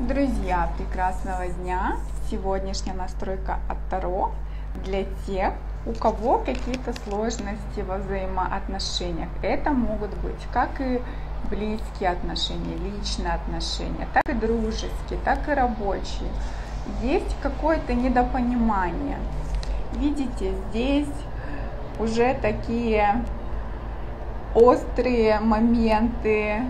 Друзья, прекрасного дня! Сегодняшняя настройка от Таро для тех, у кого какие-то сложности во взаимоотношениях. Это могут быть как и близкие отношения, личные отношения, так и дружеские, так и рабочие. Есть какое-то недопонимание. Видите, здесь уже такие острые моменты,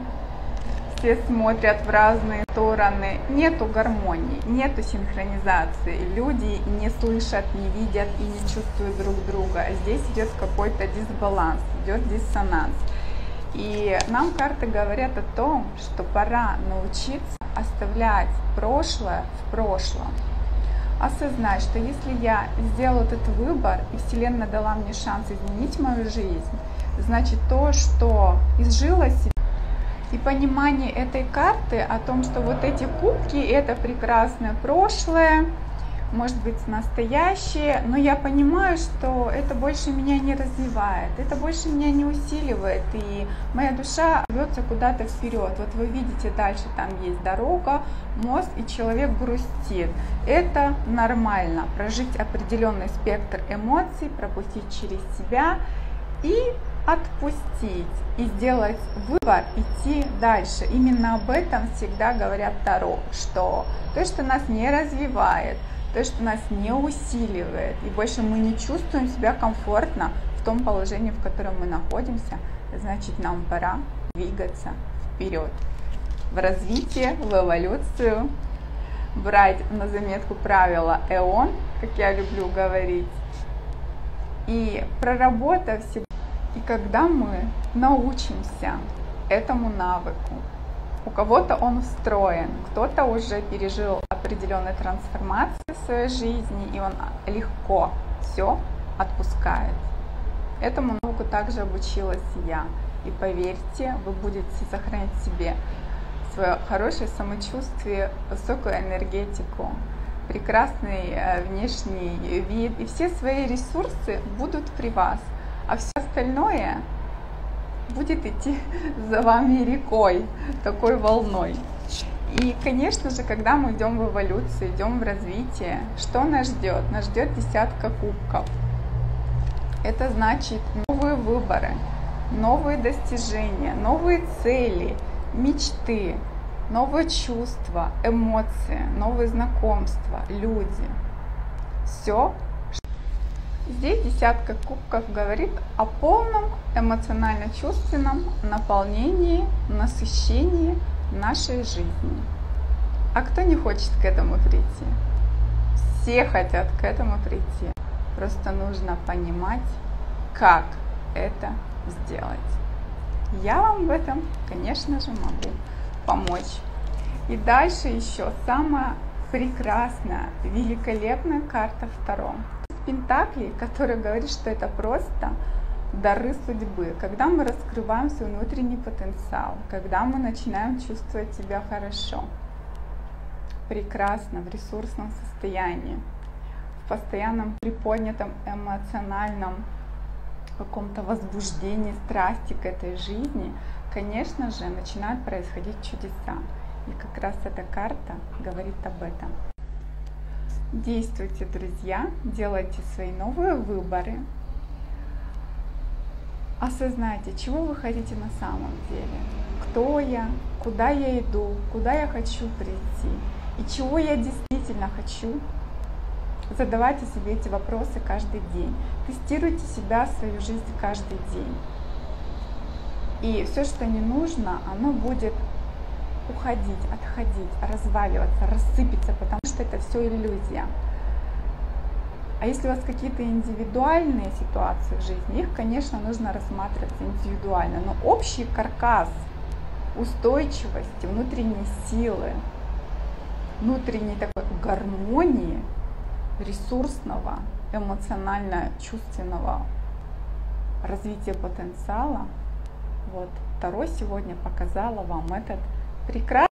все смотрят в разные стороны, нету гармонии, нету синхронизации, люди не слышат, не видят и не чувствуют друг друга. Здесь идет какой-то дисбаланс, идет диссонанс. И нам карты говорят о том, что пора научиться оставлять прошлое в прошлом. Осознать, что если я сделал этот выбор, и Вселенная дала мне шанс изменить мою жизнь, значит то, что изжилось и понимание этой карты о том, что вот эти кубки это прекрасное прошлое, может быть настоящее, но я понимаю, что это больше меня не развивает, это больше меня не усиливает, и моя душа рвется куда-то вперед. Вот вы видите, дальше там есть дорога, мост, и человек грустит. Это нормально, прожить определенный спектр эмоций, пропустить через себя и отпустить и сделать выбор, идти дальше. Именно об этом всегда говорят Таро, что то, что нас не развивает, то, что нас не усиливает, и больше мы не чувствуем себя комфортно в том положении, в котором мы находимся, значит нам пора двигаться вперед. В развитие, в эволюцию, брать на заметку правила ЭОН, как я люблю говорить, и проработав себе и когда мы научимся этому навыку, у кого-то он встроен, кто-то уже пережил определенные трансформации в своей жизни, и он легко все отпускает. Этому навыку также обучилась я. И поверьте, вы будете сохранять в себе свое хорошее самочувствие, высокую энергетику, прекрасный э, внешний вид, и все свои ресурсы будут при вас а все остальное будет идти за вами рекой, такой волной. И, конечно же, когда мы идем в эволюцию, идем в развитие, что нас ждет? Нас ждет десятка кубков. Это значит новые выборы, новые достижения, новые цели, мечты, новые чувства, эмоции, новые знакомства, люди. Все Здесь десятка кубков говорит о полном эмоционально-чувственном наполнении, насыщении нашей жизни. А кто не хочет к этому прийти? Все хотят к этому прийти. Просто нужно понимать, как это сделать. Я вам в этом, конечно же, могу помочь. И дальше еще самая прекрасная, великолепная карта втором. Пентаклей, который говорит, что это просто дары судьбы, когда мы раскрываем свой внутренний потенциал, когда мы начинаем чувствовать себя хорошо, прекрасно, в ресурсном состоянии, в постоянном приподнятом эмоциональном каком-то возбуждении, страсти к этой жизни, конечно же, начинают происходить чудеса. И как раз эта карта говорит об этом. Действуйте, друзья, делайте свои новые выборы. Осознайте, чего вы хотите на самом деле. Кто я, куда я иду, куда я хочу прийти и чего я действительно хочу. Задавайте себе эти вопросы каждый день. Тестируйте себя, свою жизнь каждый день. И все, что не нужно, оно будет уходить, отходить, разваливаться, рассыпиться, потому что это все иллюзия. А если у вас какие-то индивидуальные ситуации в жизни, их, конечно, нужно рассматривать индивидуально, но общий каркас устойчивости, внутренней силы, внутренней такой гармонии, ресурсного, эмоционально-чувственного развития потенциала, вот, второй сегодня показала вам этот прекрасно